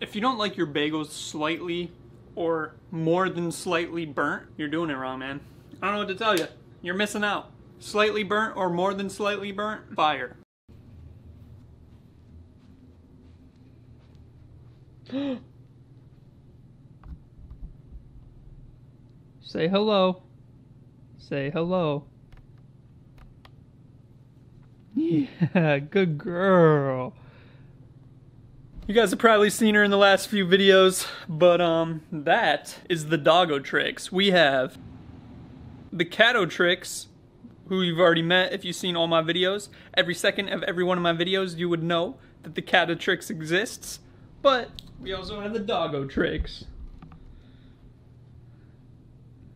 If you don't like your bagels slightly or more than slightly burnt, you're doing it wrong, man. I don't know what to tell you. You're missing out. Slightly burnt or more than slightly burnt, fire. Say hello. Say hello. Yeah, good girl. You guys have probably seen her in the last few videos, but um, that is the Doggo Tricks. We have the Cato Tricks, who you've already met if you've seen all my videos. Every second of every one of my videos, you would know that the Cato Tricks exists. But we also have the Doggo Tricks.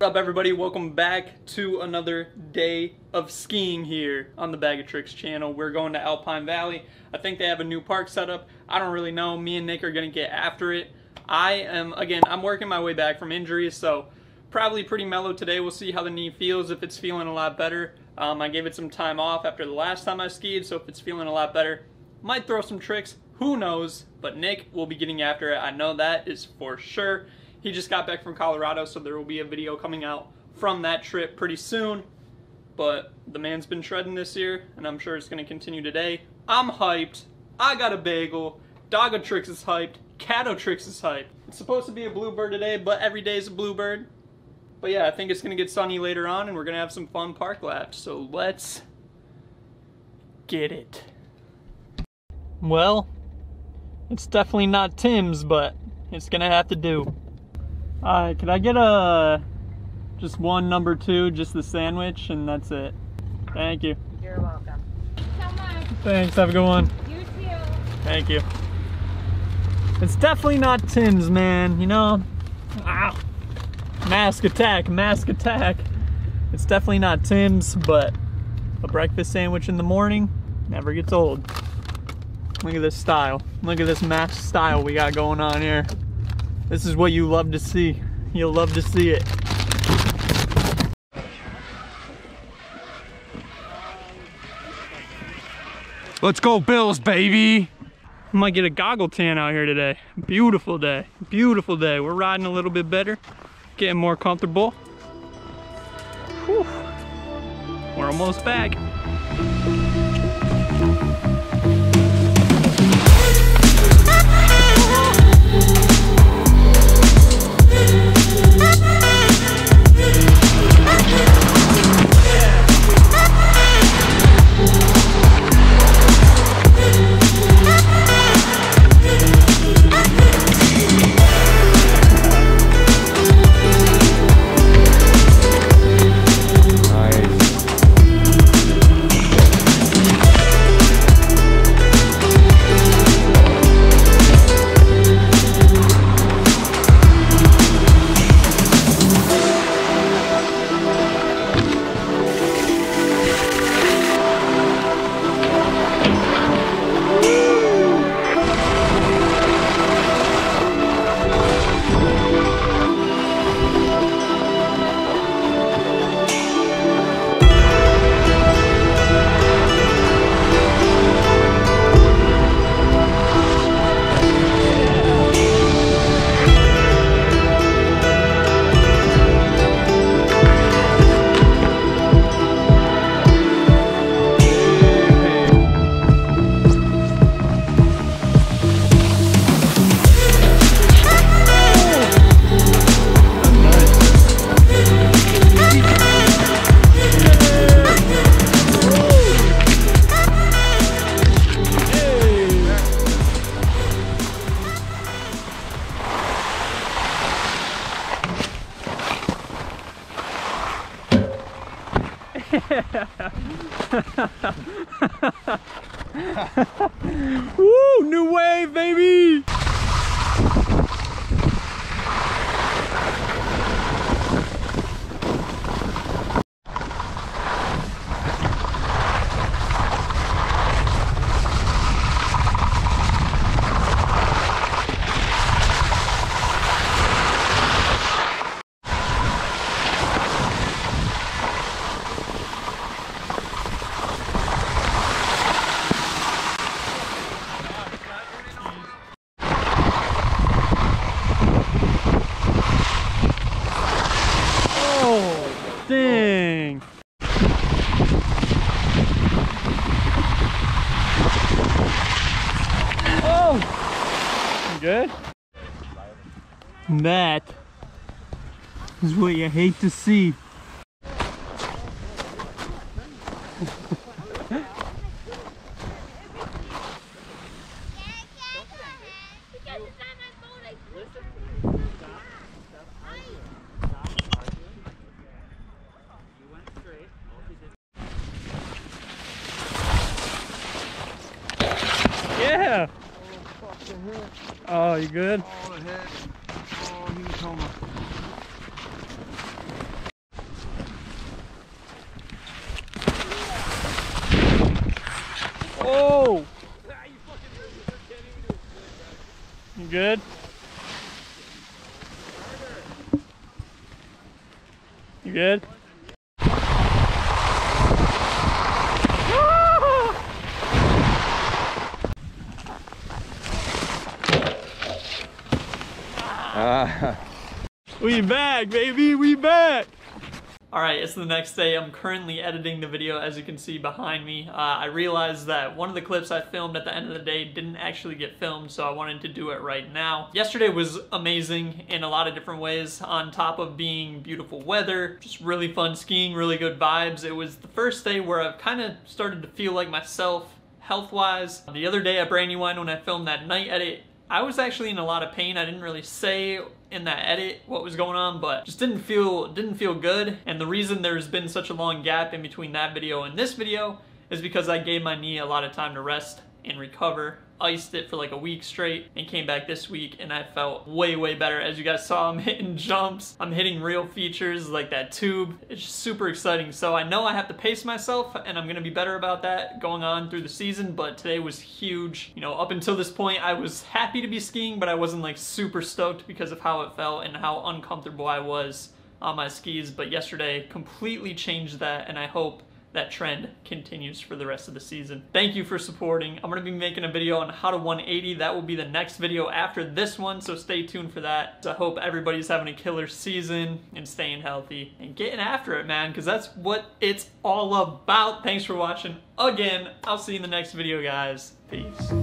What up everybody, welcome back to another day of skiing here on the Bag of Tricks channel. We're going to Alpine Valley. I think they have a new park set up. I don't really know. Me and Nick are going to get after it. I am, again, I'm working my way back from injuries, so probably pretty mellow today. We'll see how the knee feels, if it's feeling a lot better. Um, I gave it some time off after the last time I skied, so if it's feeling a lot better, might throw some tricks. Who knows? But Nick will be getting after it. I know that is for sure. He just got back from Colorado, so there will be a video coming out from that trip pretty soon. But the man's been shredding this year, and I'm sure it's going to continue today. I'm hyped. I got a bagel. Doggo Tricks is hyped. Cato Tricks is hyped. It's supposed to be a bluebird today, but every day is a bluebird. But yeah, I think it's going to get sunny later on, and we're going to have some fun park laps. So let's get it. Well, it's definitely not Tim's, but it's going to have to do. Alright, can I get a just one number two, just the sandwich, and that's it. Thank you. You're welcome. Thanks, have a good one. Thank you. It's definitely not Tim's, man, you know? Ow. Mask attack, mask attack. It's definitely not Tim's, but a breakfast sandwich in the morning never gets old. Look at this style. Look at this mask style we got going on here. This is what you love to see. You'll love to see it. Let's go Bills, baby. I might get a goggle tan out here today. Beautiful day, beautiful day. We're riding a little bit better, getting more comfortable. Whew. We're almost back. Woo, new wave, baby! Good? That is what you hate to see. Because it's not my fault. I Yeah. Oh, you good? Oh, the head. Oh, hematoma. Oh. You good? You good? We back, baby, we back. All right, it's the next day. I'm currently editing the video, as you can see behind me. Uh, I realized that one of the clips I filmed at the end of the day didn't actually get filmed, so I wanted to do it right now. Yesterday was amazing in a lot of different ways. On top of being beautiful weather, just really fun skiing, really good vibes. It was the first day where I've kind of started to feel like myself health-wise. The other day at Brandywine when I filmed that night edit, I was actually in a lot of pain. I didn't really say in that edit what was going on, but just didn't feel didn't feel good. And the reason there's been such a long gap in between that video and this video is because I gave my knee a lot of time to rest and recover. Iced it for like a week straight and came back this week and I felt way, way better. As you guys saw, I'm hitting jumps. I'm hitting real features like that tube. It's super exciting. So I know I have to pace myself and I'm gonna be better about that going on through the season, but today was huge. You know, up until this point, I was happy to be skiing, but I wasn't like super stoked because of how it felt and how uncomfortable I was on my skis. But yesterday completely changed that and I hope that trend continues for the rest of the season. Thank you for supporting. I'm gonna be making a video on how to 180. That will be the next video after this one, so stay tuned for that. I hope everybody's having a killer season and staying healthy and getting after it, man, because that's what it's all about. Thanks for watching again. I'll see you in the next video, guys. Peace.